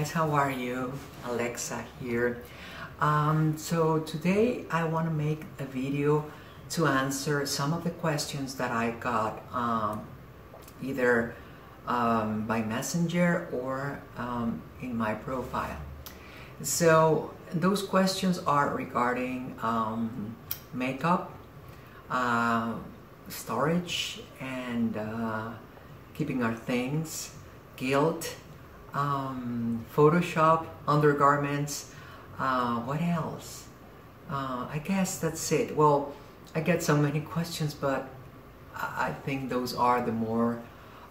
guys, how are you? Alexa here. Um, so today I want to make a video to answer some of the questions that I got um, either um, by messenger or um, in my profile. So those questions are regarding um, makeup, uh, storage, and uh, keeping our things, guilt, um, Photoshop, undergarments, uh, what else? Uh, I guess that's it. Well, I get so many questions, but I think those are the more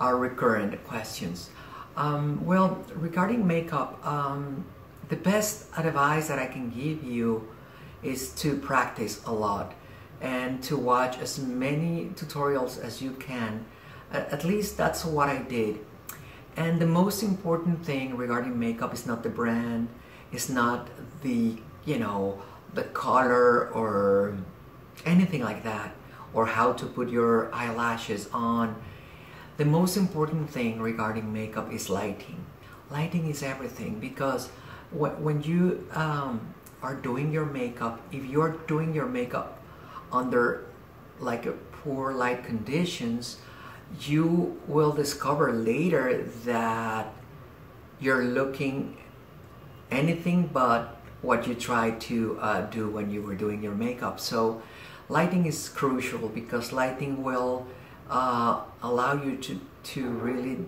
uh, recurrent questions. Um, well, regarding makeup, um, the best advice that I can give you is to practice a lot and to watch as many tutorials as you can. At least that's what I did. And the most important thing regarding makeup is not the brand, it's not the, you know, the color or anything like that, or how to put your eyelashes on. The most important thing regarding makeup is lighting. Lighting is everything because when you um, are doing your makeup, if you're doing your makeup under like a poor light conditions, you will discover later that you're looking anything but what you tried to uh, do when you were doing your makeup. So lighting is crucial because lighting will uh, allow you to, to really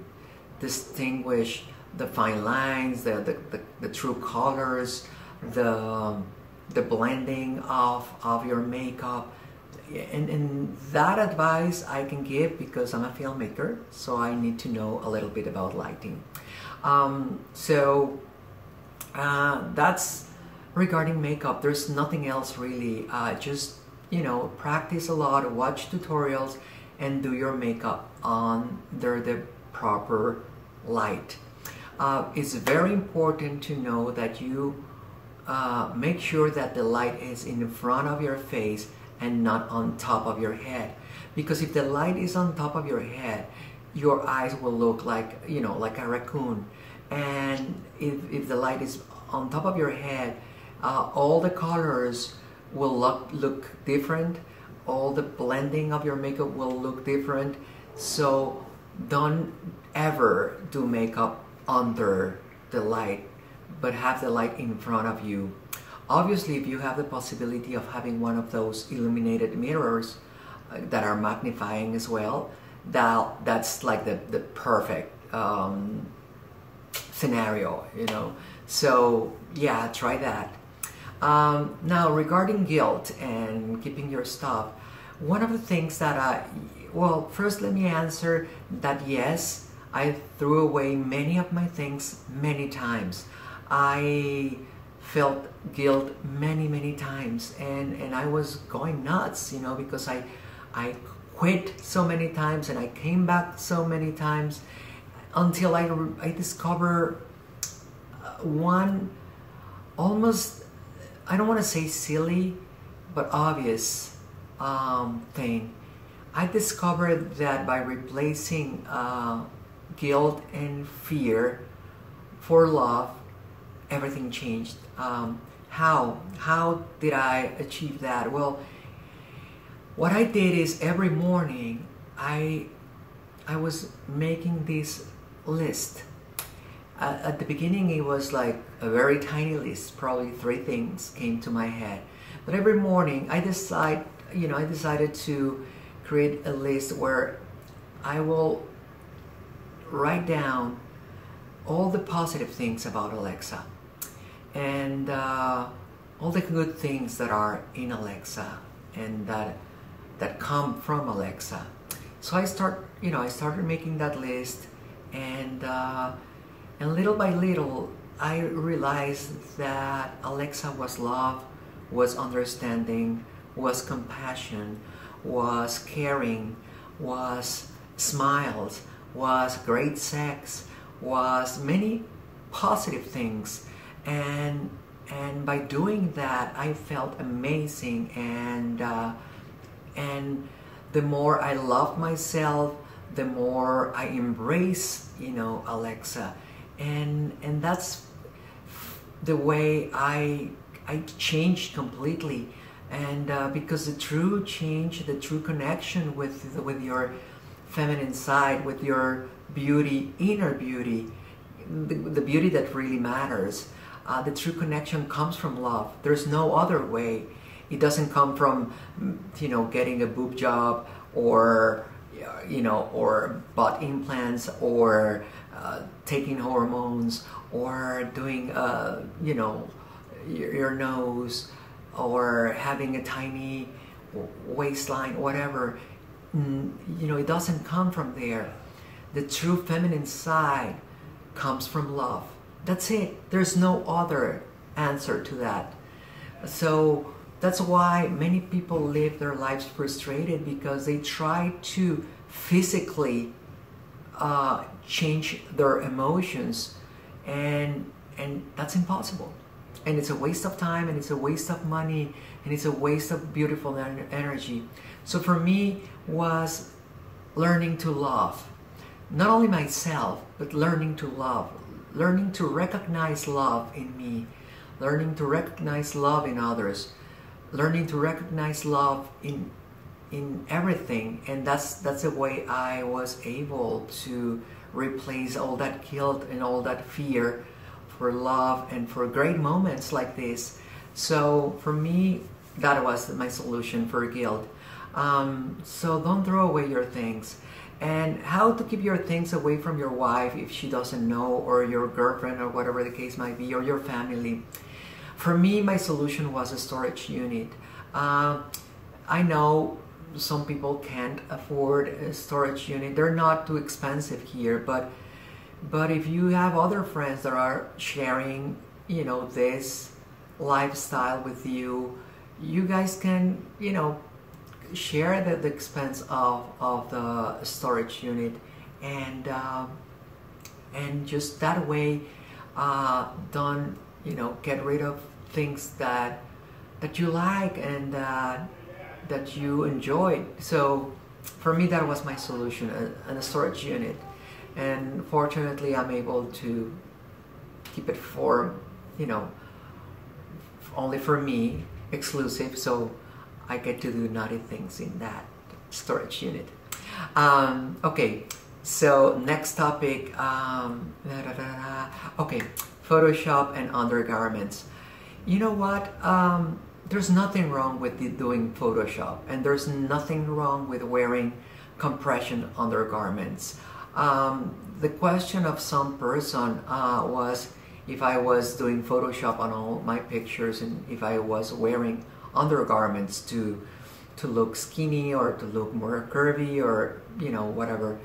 distinguish the fine lines, the, the, the, the true colors, the, the blending of, of your makeup, and, and that advice I can give because I'm a filmmaker, so I need to know a little bit about lighting. Um, so uh, that's regarding makeup. There's nothing else really. Uh, just you know, practice a lot, watch tutorials, and do your makeup under the proper light. Uh, it's very important to know that you uh, make sure that the light is in the front of your face and not on top of your head. Because if the light is on top of your head, your eyes will look like, you know, like a raccoon. And if, if the light is on top of your head, uh, all the colors will look, look different. All the blending of your makeup will look different. So don't ever do makeup under the light, but have the light in front of you Obviously, if you have the possibility of having one of those illuminated mirrors uh, that are magnifying as well, that that's like the, the perfect um, scenario, you know. So yeah, try that. Um, now regarding guilt and keeping your stuff, one of the things that I, well, first let me answer that yes, I threw away many of my things many times. I felt guilt many many times. And and I was going nuts you know because I I quit so many times and I came back so many times until I, I discover uh, one almost I don't want to say silly but obvious um, thing. I discovered that by replacing uh, guilt and fear for love everything changed. Um, how? How did I achieve that? Well, what I did is every morning I I was making this list. Uh, at the beginning, it was like a very tiny list. Probably three things came to my head. But every morning, I decide, you know, I decided to create a list where I will write down all the positive things about Alexa and uh, all the good things that are in Alexa and that that come from Alexa. So I start, you know, I started making that list, and uh, and little by little, I realized that Alexa was love, was understanding, was compassion, was caring, was smiles, was great sex, was many positive things. And and by doing that I felt amazing. And uh, and the more I love myself the more I embrace you know Alexa. And and that's the way I I changed completely, and uh, because the true change, the true connection with with your feminine side, with your beauty, inner beauty, the, the beauty that really matters. Uh, the true connection comes from love. There's no other way. It doesn't come from, you know, getting a boob job or, you know, or butt implants or uh, taking hormones or doing, uh, you know, your, your nose or having a tiny waistline, whatever. You know, it doesn't come from there. The true feminine side comes from love. That's it. There's no other answer to that. So that's why many people live their lives frustrated because they try to physically uh, change their emotions and and that's impossible and it's a waste of time and it's a waste of money and it's a waste of beautiful energy. So for me was learning to love. Not only myself but learning to love. Learning to recognize love in me. Learning to recognize love in others. Learning to recognize love in in everything. And that's that's the way i was able to replace all that guilt and all that fear for love and for great moments like this. So for me, that was my solution for guilt. Um, so don't throw away your things. And how to keep your things away from your wife if she doesn't know, or your girlfriend, or whatever the case might be, or your family. For me, my solution was a storage unit. Uh, I know some people can't afford a storage unit. They're not too expensive here, but but if you have other friends that are sharing, you know, this lifestyle with you, you guys can, you know, share the, the expense of, of the storage unit. And uh, and just that way uh, don't you know get rid of things that that you like and uh, that you enjoy. So for me that was my solution a, a storage unit and fortunately I'm able to keep it for you know only for me exclusive so I get to do naughty things in that storage unit. Um, okay so next topic um, da, da, da, okay Photoshop and undergarments. You know what? Um, there's nothing wrong with doing Photoshop and there's nothing wrong with wearing compression undergarments um, the question of some person uh, was if I was doing Photoshop on all my pictures and if I was wearing undergarments to to look skinny or to look more curvy or you know whatever.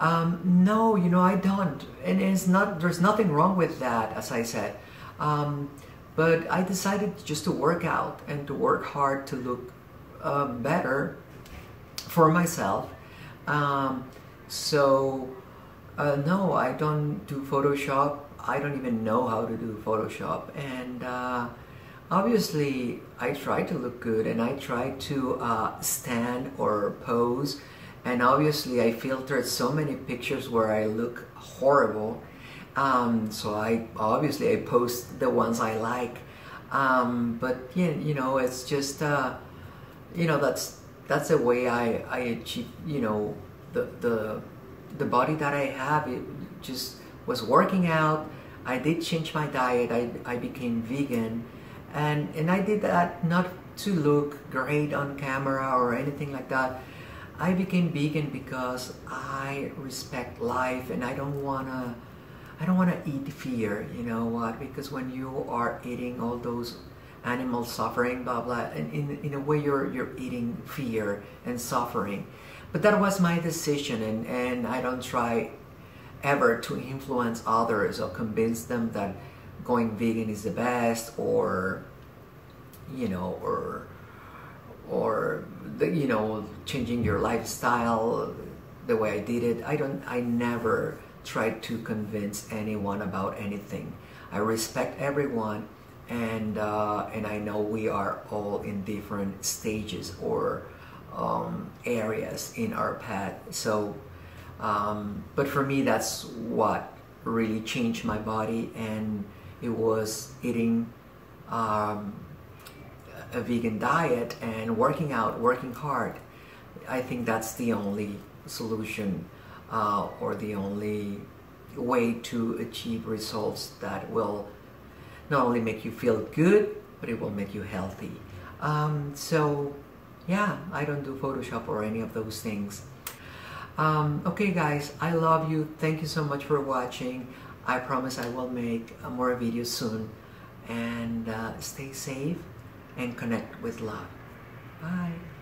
Um, no, you know I don't, and it's not. There's nothing wrong with that, as I said. Um, but I decided just to work out and to work hard to look uh, better for myself. Um, so, uh, no, I don't do Photoshop. I don't even know how to do Photoshop. And uh, obviously, I try to look good and I try to uh, stand or pose. And obviously, I filtered so many pictures where I look horrible. Um, so I obviously I post the ones I like. Um, but yeah, you know, it's just uh, you know that's that's the way I I achieve you know the the the body that I have it just was working out. I did change my diet. I, I became vegan, and and I did that not to look great on camera or anything like that. I became vegan because I respect life and I don't wanna I don't wanna eat fear. You know what? Because when you are eating all those animals suffering, blah blah, and in in a way you're you're eating fear and suffering. But that was my decision, and, and I don't try ever to influence others or convince them that going vegan is the best or you know or or the, you know changing your lifestyle the way I did it. I don't I never try to convince anyone about anything. I respect everyone and uh, and I know we are all in different stages or um, areas in our path. So, um, but for me, that's what really changed my body and it was eating um, a vegan diet and working out, working hard. I think that's the only solution uh, or the only way to achieve results that will not only make you feel good, but it will make you healthy. Um, so, yeah, I don't do Photoshop or any of those things. Um, okay, guys, I love you. Thank you so much for watching. I promise I will make more videos soon. And uh, stay safe and connect with love. Bye.